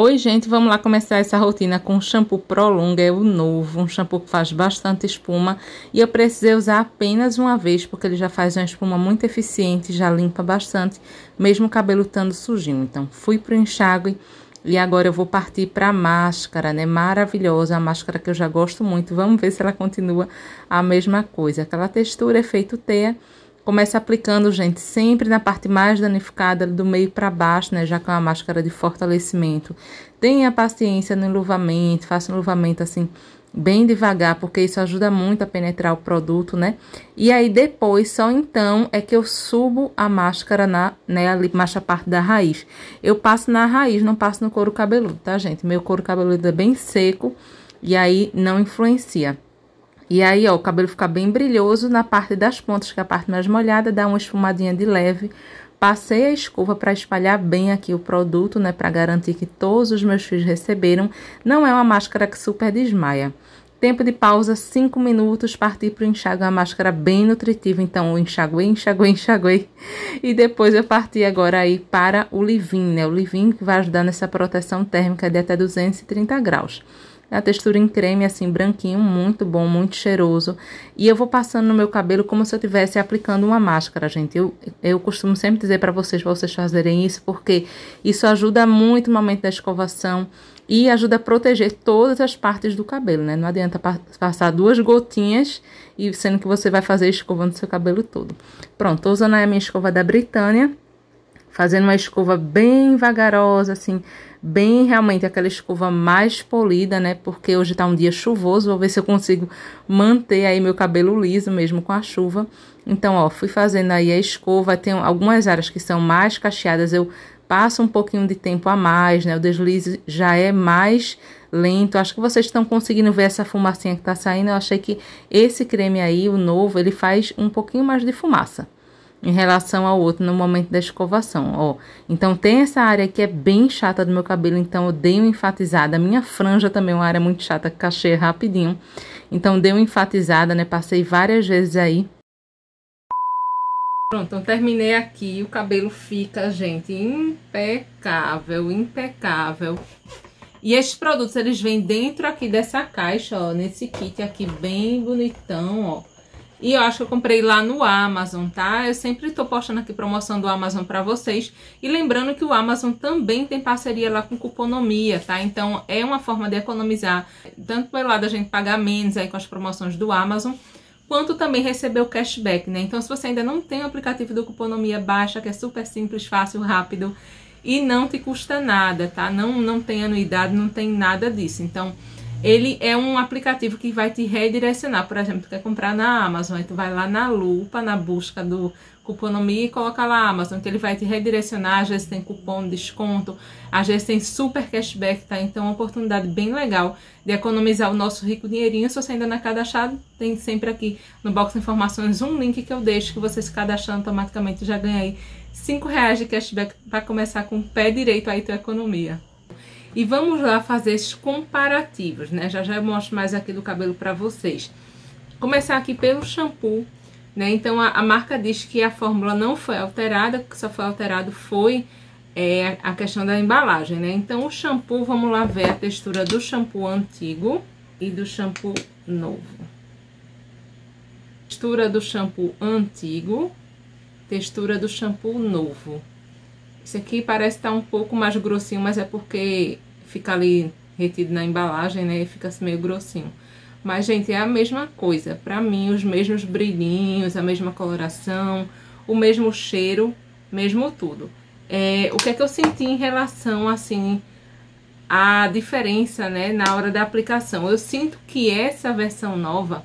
Oi, gente, vamos lá começar essa rotina com o shampoo Prolonga, é o novo, um shampoo que faz bastante espuma e eu precisei usar apenas uma vez porque ele já faz uma espuma muito eficiente, já limpa bastante, mesmo o cabelo estando sujinho. Então, fui pro enxágue e agora eu vou partir para a máscara, né? Maravilhosa, a máscara que eu já gosto muito. Vamos ver se ela continua a mesma coisa. Aquela textura, efeito teia Comece aplicando, gente, sempre na parte mais danificada, do meio para baixo, né? Já com a máscara de fortalecimento. Tenha paciência no enluvamento, faça um enluvamento assim, bem devagar, porque isso ajuda muito a penetrar o produto, né? E aí depois, só então, é que eu subo a máscara na, né, ali, mais a parte da raiz. Eu passo na raiz, não passo no couro cabeludo, tá, gente? Meu couro cabeludo é bem seco e aí não influencia. E aí, ó, o cabelo fica bem brilhoso na parte das pontas, que é a parte mais molhada, dá uma esfumadinha de leve. Passei a escova para espalhar bem aqui o produto, né, para garantir que todos os meus fios receberam. Não é uma máscara que super desmaia. Tempo de pausa, 5 minutos, partir para o enxágue, uma máscara bem nutritiva. Então, eu enxaguei, enxaguei, enxaguei. E depois eu parti agora aí para o Livin, né? O Livin que vai ajudar nessa proteção térmica de até 230 graus. É a textura em creme, assim, branquinho, muito bom, muito cheiroso. E eu vou passando no meu cabelo como se eu estivesse aplicando uma máscara, gente. Eu, eu costumo sempre dizer para vocês, para vocês fazerem isso, porque isso ajuda muito no momento da escovação e ajuda a proteger todas as partes do cabelo, né? Não adianta passar duas gotinhas e sendo que você vai fazer escovando seu cabelo todo. Pronto, tô usando a minha escova da Britânia, fazendo uma escova bem vagarosa, assim, bem realmente aquela escova mais polida, né? Porque hoje tá um dia chuvoso, vou ver se eu consigo manter aí meu cabelo liso mesmo com a chuva. Então, ó, fui fazendo aí a escova, tem algumas áreas que são mais cacheadas, eu passo um pouquinho de tempo a mais, né? O deslize já é mais lento. Acho que vocês estão conseguindo ver essa fumacinha que tá saindo. Eu achei que esse creme aí, o novo, ele faz um pouquinho mais de fumaça em relação ao outro no momento da escovação, ó. Então, tem essa área que é bem chata do meu cabelo, então eu dei uma enfatizada. A minha franja também é uma área muito chata, cachê rapidinho. Então, dei uma enfatizada, né? Passei várias vezes aí. Pronto, então terminei aqui. O cabelo fica, gente, impecável, impecável. E esses produtos, eles vêm dentro aqui dessa caixa, ó, nesse kit aqui, bem bonitão, ó. E eu acho que eu comprei lá no Amazon, tá? Eu sempre tô postando aqui promoção do Amazon para vocês. E lembrando que o Amazon também tem parceria lá com Cuponomia, tá? Então é uma forma de economizar, tanto pelo lado da gente pagar menos aí com as promoções do Amazon, quanto também receber o cashback, né? Então se você ainda não tem o aplicativo do Cuponomia, baixa, que é super simples, fácil, rápido e não te custa nada, tá? Não, não tem anuidade, não tem nada disso. Então ele é um aplicativo que vai te redirecionar. Por exemplo, tu quer comprar na Amazon, aí tu vai lá na lupa, na busca do Cuponomia e coloca lá Amazon, que ele vai te redirecionar. Às vezes tem cupom de desconto, às vezes tem super cashback, tá? Então é uma oportunidade bem legal de economizar o nosso rico dinheirinho. Se você ainda não é cadastrado, tem sempre aqui no box de informações um link que eu deixo que você se cadastrando automaticamente já ganha aí 5 reais de cashback para começar com o pé direito aí tua economia. E vamos lá fazer esses comparativos, né? Já já eu mostro mais aqui do cabelo para vocês. Começar aqui pelo shampoo, né? Então a, a, marca diz que a fórmula não foi alterada, que só foi alterado foi é, a questão da embalagem, né? Então o shampoo, vamos lá ver a textura do shampoo antigo e do shampoo novo. Textura do shampoo antigo, textura do shampoo novo. Esse aqui parece estar tá um pouco mais grossinho, mas é porque fica ali retido na embalagem, né? E fica assim meio grossinho. Mas, gente, é a mesma coisa. Pra mim, os mesmos brilhinhos, a mesma coloração, o mesmo cheiro, mesmo tudo. É, o que é que eu senti em relação, assim, à diferença, né, na hora da aplicação? Eu sinto que essa versão nova,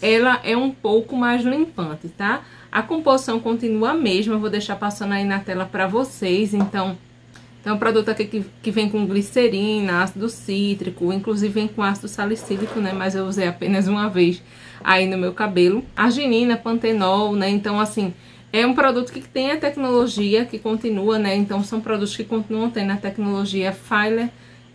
ela é um pouco mais limpante, tá? A composição continua a mesma, vou deixar passando aí na tela para vocês, então... Tem um produto aqui que, que vem com glicerina, ácido cítrico, inclusive vem com ácido salicílico, né? Mas eu usei apenas uma vez aí no meu cabelo. Arginina, pantenol, né? Então, assim, é um produto que tem a tecnologia que continua, né? Então, são produtos que continuam tendo a tecnologia Filer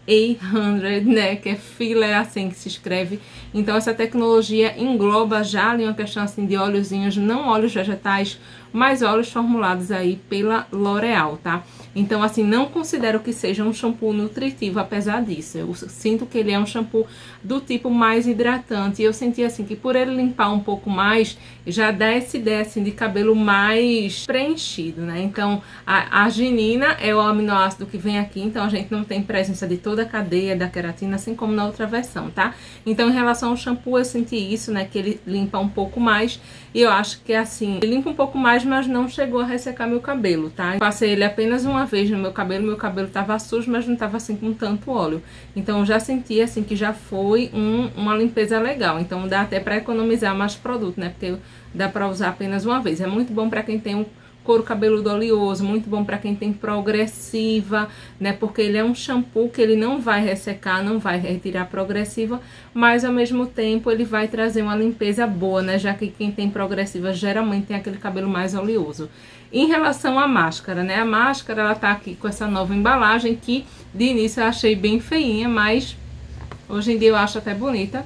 800, né, que é fila é assim que se escreve. Então essa tecnologia engloba já ali uma questão assim de óleozinhos, não óleos vegetais, mais óleos formulados aí pela L'Oreal, tá? Então, assim, não considero que seja um shampoo nutritivo, apesar disso. Eu sinto que ele é um shampoo do tipo mais hidratante. E eu senti, assim, que por ele limpar um pouco mais, já dá essa ideia, assim, de cabelo mais preenchido, né? Então, a arginina é o aminoácido que vem aqui, então a gente não tem presença de toda a cadeia da queratina, assim como na outra versão, tá? Então, em relação ao shampoo, eu senti isso, né? Que ele limpa um pouco mais. E eu acho que, assim, ele limpa um pouco mais, mas não chegou a ressecar meu cabelo, tá? Passei ele apenas uma vez no meu cabelo, meu cabelo tava sujo, mas não tava assim com tanto óleo. Então eu já senti assim que já foi um, uma limpeza legal. Então dá até para economizar mais produto, né? Porque dá para usar apenas uma vez. É muito bom para quem tem um couro cabeludo oleoso, muito bom para quem tem progressiva, né? Porque ele é um shampoo que ele não vai ressecar, não vai retirar progressiva, mas ao mesmo tempo ele vai trazer uma limpeza boa, né? Já que quem tem progressiva geralmente tem aquele cabelo mais oleoso. Em relação à máscara, né? A máscara, ela tá aqui com essa nova embalagem que de início eu achei bem feinha, mas hoje em dia eu acho até bonita.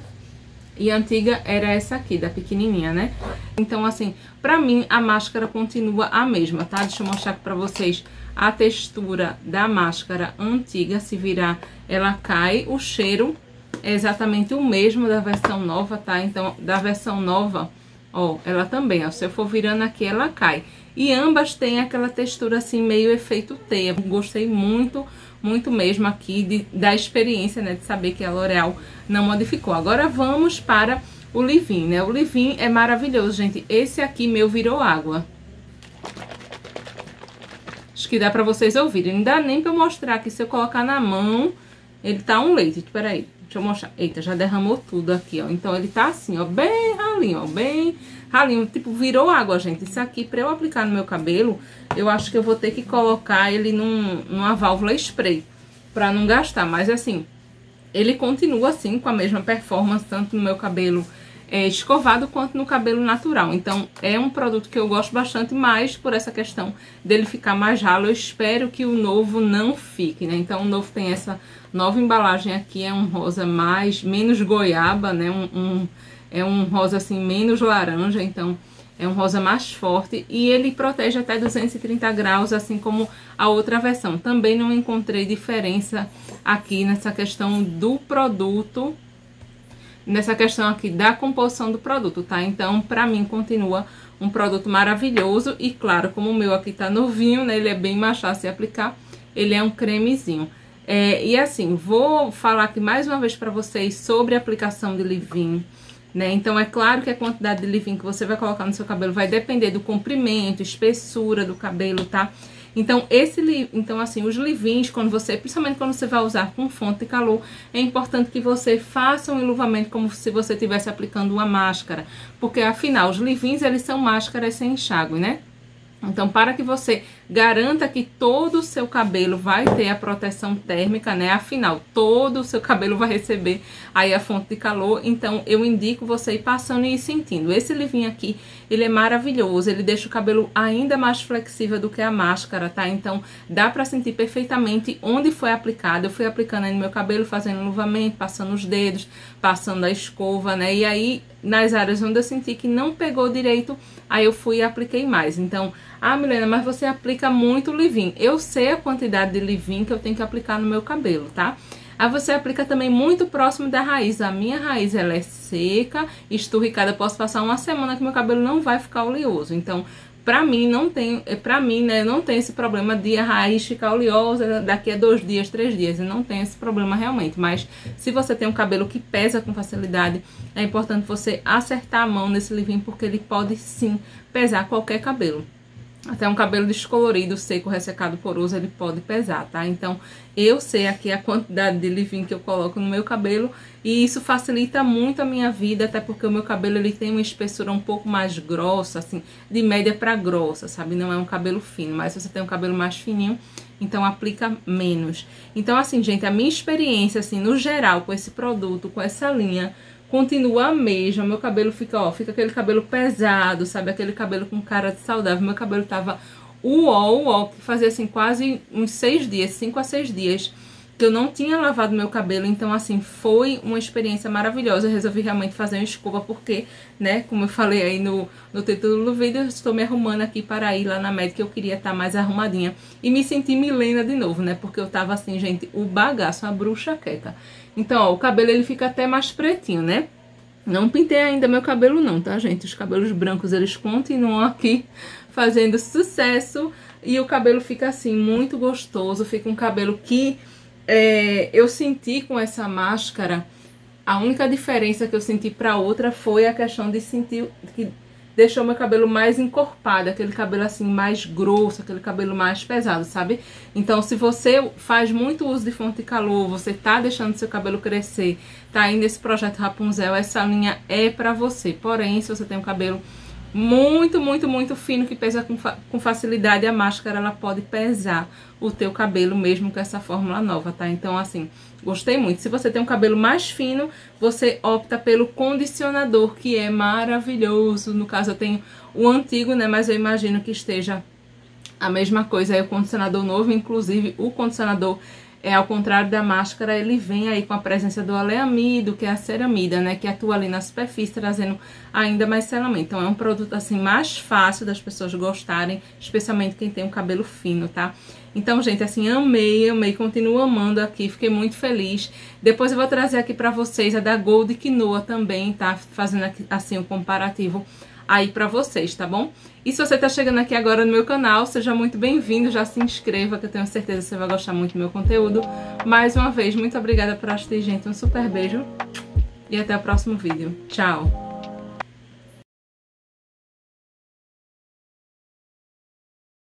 E a antiga era essa aqui, da pequenininha, né? Então, assim, pra mim a máscara continua a mesma, tá? Deixa eu mostrar aqui pra vocês a textura da máscara antiga. Se virar, ela cai. O cheiro é exatamente o mesmo da versão nova, tá? Então, da versão nova, ó, ela também, ó. Se eu for virando aqui, ela cai. E ambas têm aquela textura assim, meio efeito teia. Gostei muito, muito mesmo aqui de, da experiência, né? De saber que a L'Oreal não modificou. Agora vamos para o Livin, né? O Livin é maravilhoso, gente. Esse aqui meu virou água. Acho que dá pra vocês ouvirem. Não dá nem pra eu mostrar aqui. Se eu colocar na mão, ele tá um leite. Peraí, deixa eu mostrar. Eita, já derramou tudo aqui, ó. Então ele tá assim, ó, bem ralinho, ó, bem ralinho, tipo, virou água, gente. Isso aqui, pra eu aplicar no meu cabelo, eu acho que eu vou ter que colocar ele num, numa válvula spray, pra não gastar. Mas, assim, ele continua assim, com a mesma performance, tanto no meu cabelo é, escovado quanto no cabelo natural. Então, é um produto que eu gosto bastante, mais por essa questão dele ficar mais ralo. Eu espero que o novo não fique, né? Então, o novo tem essa nova embalagem aqui, é um rosa mais, menos goiaba, né? Um, um é um rosa assim menos laranja, então é um rosa mais forte e ele protege até 230 graus, assim como a outra versão. Também não encontrei diferença aqui nessa questão do produto, nessa questão aqui da composição do produto, tá? Então, pra mim, continua um produto maravilhoso e, claro, como o meu aqui tá novinho, né? Ele é bem mais fácil de aplicar, ele é um cremezinho. É, e assim, vou falar aqui mais uma vez pra vocês sobre a aplicação de Livin né? Então, é claro que a quantidade de leave-in que você vai colocar no seu cabelo vai depender do comprimento, espessura do cabelo, tá? Então, esse então assim, os leave quando você, principalmente quando você vai usar com fonte de calor, é importante que você faça um enluvamento como se você estivesse aplicando uma máscara, porque afinal, os leave eles são máscaras sem enxágue, né? Então, para que você garanta que todo o seu cabelo vai ter a proteção térmica, né? Afinal, todo o seu cabelo vai receber aí a fonte de calor. Então, eu indico você ir passando e ir sentindo. Esse livinho aqui, ele é maravilhoso. Ele deixa o cabelo ainda mais flexível do que a máscara, tá? Então, dá pra sentir perfeitamente onde foi aplicado. Eu fui aplicando aí no meu cabelo, fazendo luvamento, passando os dedos, passando a escova, né? E aí, nas áreas onde eu senti que não pegou direito, aí eu fui e apliquei mais. Então, ah, Milena, mas você aplica muito leave-in. Eu sei a quantidade de leave-in que eu tenho que aplicar no meu cabelo, tá? Aí você aplica também muito próximo da raiz. A minha raiz, ela é seca, esturricada. Eu posso passar uma semana que meu cabelo não vai ficar oleoso. Então, pra mim, não tem, é, pra mim, né, não tem esse problema de a raiz ficar oleosa daqui a dois dias, três dias. Eu não tem esse problema realmente. Mas, se você tem um cabelo que pesa com facilidade, é importante você acertar a mão nesse leave-in, porque ele pode, sim, pesar qualquer cabelo. Até um cabelo descolorido, seco, ressecado, poroso, ele pode pesar, tá? Então, eu sei aqui a quantidade de leave que eu coloco no meu cabelo e isso facilita muito a minha vida, até porque o meu cabelo ele tem uma espessura um pouco mais grossa, assim, de média para grossa, sabe? Não é um cabelo fino, mas se você tem um cabelo mais fininho, então aplica menos. Então, assim, gente, a minha experiência, assim, no geral, com esse produto, com essa linha continua a mesma. Meu cabelo fica, ó, fica aquele cabelo pesado, sabe? Aquele cabelo com cara de saudável. Meu cabelo tava uó, uó, que fazia assim quase uns seis dias, cinco a seis dias que eu não tinha lavado meu cabelo, então assim, foi uma experiência maravilhosa. Eu resolvi realmente fazer uma escova porque, né, como eu falei aí no, no título do vídeo, eu estou me arrumando aqui para ir lá na médica, eu queria estar mais arrumadinha. E me senti Milena de novo, né, porque eu tava assim, gente, o bagaço, a bruxa queca. Então, ó, o cabelo ele fica até mais pretinho, né? Não pintei ainda meu cabelo não, tá, gente? Os cabelos brancos, eles continuam aqui fazendo sucesso. E o cabelo fica assim, muito gostoso. Fica um cabelo que é, eu senti com essa máscara, a única diferença que eu senti para outra foi a questão de sentir que deixou meu cabelo mais encorpado, aquele cabelo assim mais grosso, aquele cabelo mais pesado, sabe? Então, se você faz muito uso de fonte de calor, você tá deixando seu cabelo crescer, tá indo nesse projeto Rapunzel, essa linha é para você. Porém, se você tem um cabelo muito, muito, muito fino que pesa com, fa com facilidade. A máscara ela pode pesar o teu cabelo mesmo com essa fórmula nova, tá? Então, assim, gostei muito. Se você tem um cabelo mais fino, você opta pelo condicionador, que é maravilhoso. No caso, eu tenho o antigo, né? Mas eu imagino que esteja a mesma coisa aí, o condicionador novo. Inclusive, o condicionador é ao contrário da máscara, ele vem aí com a presença do aleamido, que é a ceramida, né, que atua ali na superfície, trazendo ainda mais selamento. Então, é um produto, assim, mais fácil das pessoas gostarem, especialmente quem tem um cabelo fino, tá? Então, gente, assim, amei, amei, continuo amando aqui, fiquei muito feliz. Depois eu vou trazer aqui pra vocês a da Gold Quinoa também, tá? Fazendo aqui, assim, um comparativo aí pra vocês, tá bom? E se você tá chegando aqui agora no meu canal, seja muito bem-vindo, já se inscreva, que eu tenho certeza que você vai gostar muito do meu conteúdo. Mais uma vez, muito obrigada por assistir, gente, um super beijo e até o próximo vídeo. Tchau!